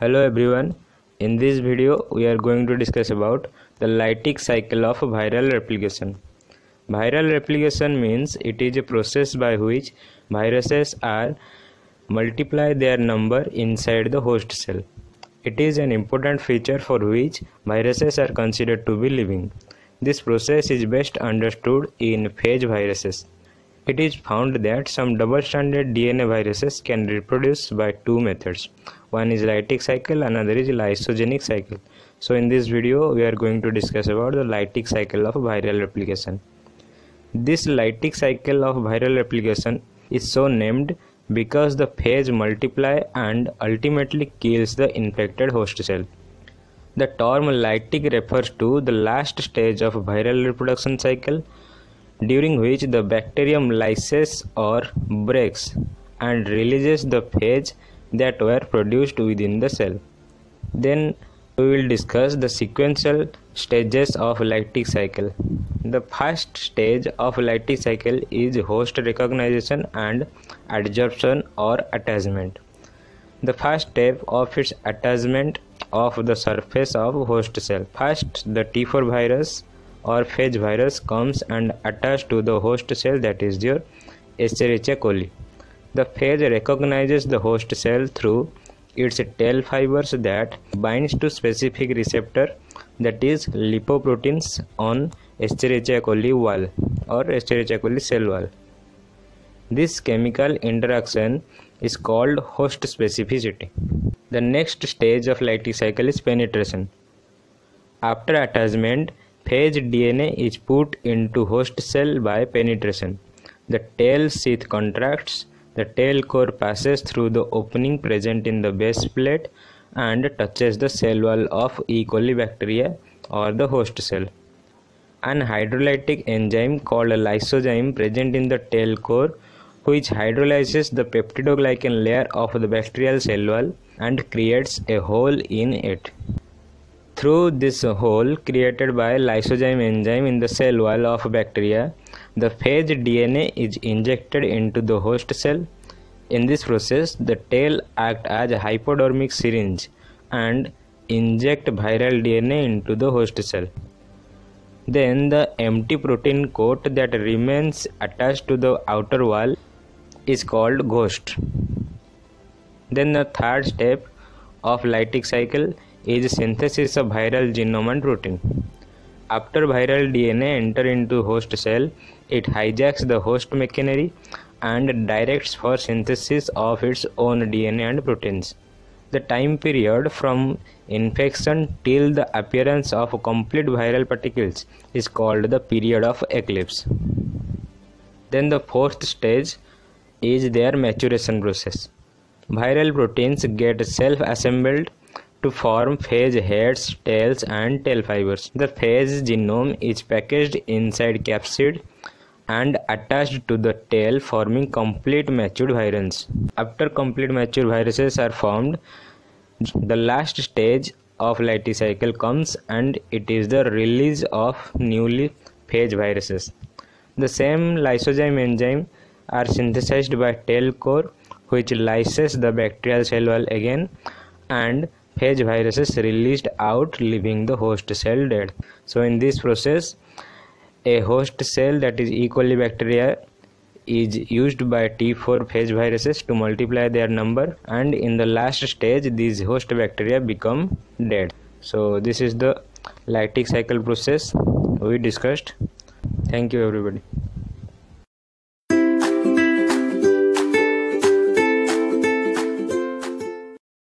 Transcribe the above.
Hello everyone. In this video we are going to discuss about the lytic cycle of viral replication. Viral replication means it is a process by which viruses are multiply their number inside the host cell. It is an important feature for which viruses are considered to be living. This process is best understood in phage viruses. It is found that some double-stranded DNA viruses can reproduce by two methods. One is lytic cycle, another is lysogenic cycle. So in this video, we are going to discuss about the lytic cycle of viral replication. This lytic cycle of viral replication is so named because the phage multiply and ultimately kills the infected host cell. The term lytic refers to the last stage of viral reproduction cycle during which the bacterium lyses or breaks and releases the phage that were produced within the cell. Then we will discuss the sequential stages of lytic cycle. The first stage of lytic cycle is host recognition and adsorption or attachment. The first step of its attachment of the surface of host cell. First, the T4 virus or phage virus comes and attach to the host cell that is your Escherichia coli. The phage recognizes the host cell through its tail fibers that binds to specific receptor that is lipoproteins on Escherichia coli wall or Escherichia coli cell wall. This chemical interaction is called host specificity. The next stage of lytic cycle is penetration. After attachment, Phage DNA is put into host cell by penetration. The tail sheath contracts, the tail core passes through the opening present in the base plate and touches the cell wall of E. coli bacteria or the host cell. An hydrolytic enzyme called a lysozyme present in the tail core which hydrolyzes the peptidoglycan layer of the bacterial cell wall and creates a hole in it. Through this hole created by lysozyme enzyme in the cell wall of bacteria, the phage DNA is injected into the host cell. In this process, the tail act as a hypodermic syringe and inject viral DNA into the host cell. Then the empty protein coat that remains attached to the outer wall is called ghost. Then the third step of lytic cycle is synthesis of viral genome and protein. After viral DNA enter into host cell, it hijacks the host machinery and directs for synthesis of its own DNA and proteins. The time period from infection till the appearance of complete viral particles is called the period of eclipse. Then the fourth stage is their maturation process. Viral proteins get self-assembled to form phage heads, tails and tail fibers. The phage genome is packaged inside capsid and attached to the tail forming complete matured virions. After complete mature viruses are formed, the last stage of lytic cycle comes and it is the release of newly phage viruses. The same lysozyme enzyme are synthesized by tail core which lyses the bacterial cell wall again and phage viruses released out leaving the host cell dead. So in this process a host cell that is E. coli bacteria is used by T4 phage viruses to multiply their number and in the last stage these host bacteria become dead. So this is the lytic cycle process we discussed. Thank you everybody